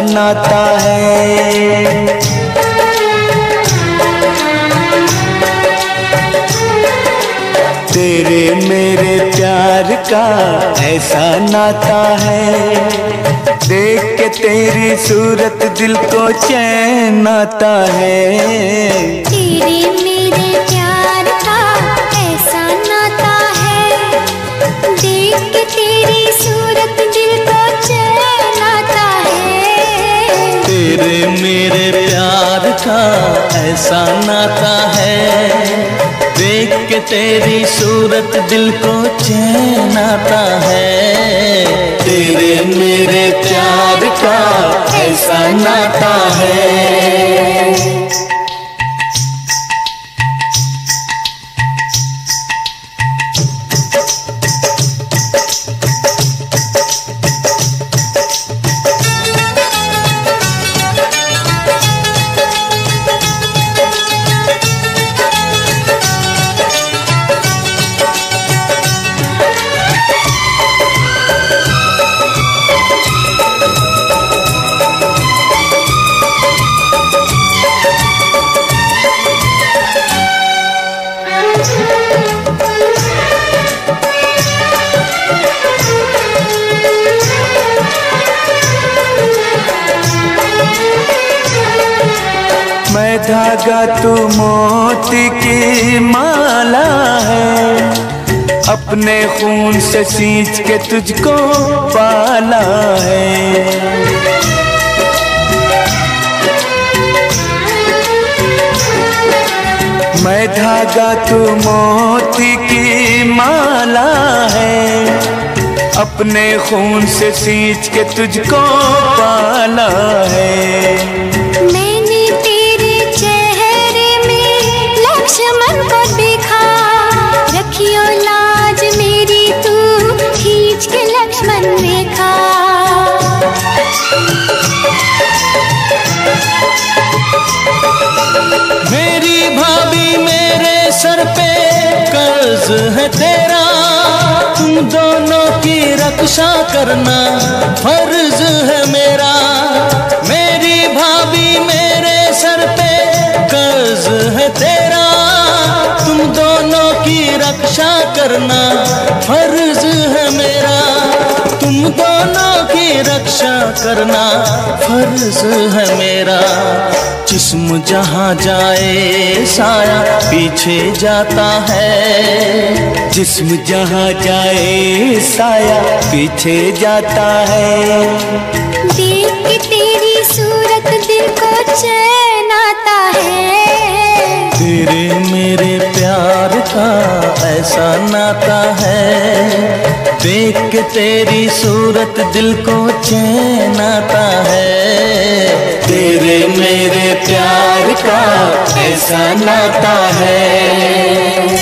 नाता है। तेरे मेरे प्यार का ऐसा नाता है। देख के तेरी सूरत दिल को चैन आता है। तेरे मेरे प्यार तेरे मेरे प्यार का ऐसा नाता है। देख के तेरी सूरत दिल को चैन आता है। तेरे मेरे प्यार का ऐसा नाता है। धागा तू मोती की माला है। अपने खून से सींच के तुझको पाला है। मैं धागा तू मोती की माला है। अपने खून से सींच के तुझको पाला कर्ज है तेरा। तुम दोनों की रक्षा करना फ़र्ज़ है मेरा। मेरी भाभी मेरे सर पे कर्ज है तेरा। तुम दोनों की रक्षा करना फ़र्ज़ रक्षा करना फ़र्ज़ है मेरा। जिस्म जहाँ जाए साया पीछे जाता है। जिस्म जहाँ जाए साया पीछे जाता है। देख के तेरी सूरत दिल को चैन आता है। तेरे मेरे प्यार का ऐसा नाता है। देख के तेरी सूरत दिल को चैन आता है। तेरे मेरे प्यार का ऐसा नाता है।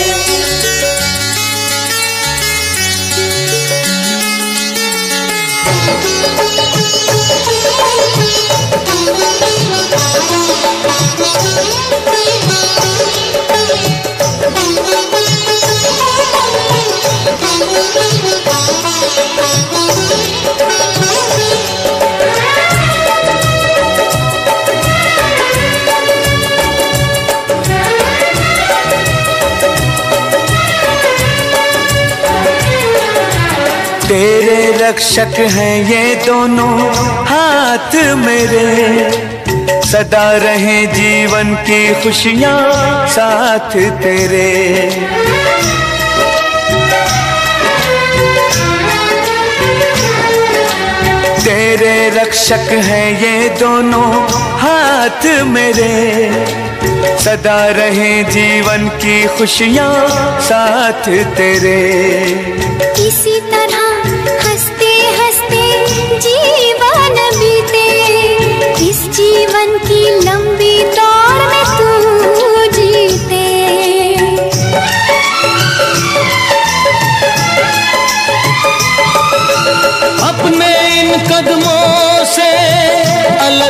रक्षक हैं ये दोनों, हाथ मेरे। सदा रहे जीवन की खुशियाँ साथ तेरे। तेरे रक्षक हैं ये दोनों, हाथ मेरे। सदा रहे जीवन की खुशियाँ साथ तेरे। इसी तरह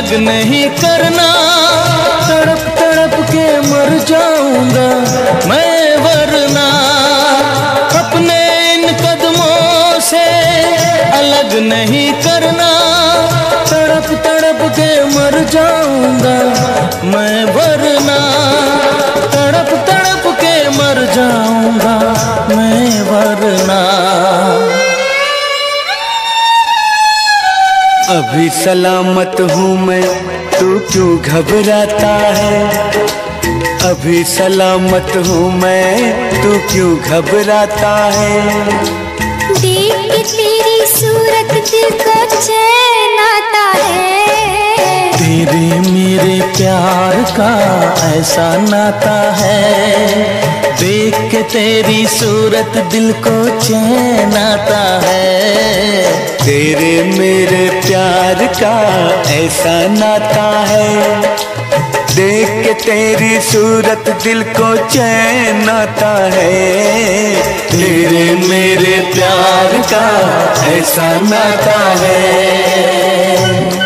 अलग नहीं करना। तड़प तड़प के मर जाऊँगा। मैं वरना अपने इन कदमों से अलग नहीं करना। तड़प तड़प के मर जाऊँगा। मैं वरना अभी सलामत हूँ मैं। तू क्यों घबराता है? अभी सलामत हूँ मैं। तू क्यों घबराता है? देख तेरी सूरत दिल को चैन आता है। का ऐसा नाता है। देख के तेरी सूरत दिल को चैन आता है। तेरे मेरे प्यार का ऐसा नाता है। देख के तेरी सूरत दिल को चैन आता है। तेरे मेरे प्यार का ऐसा नाता है।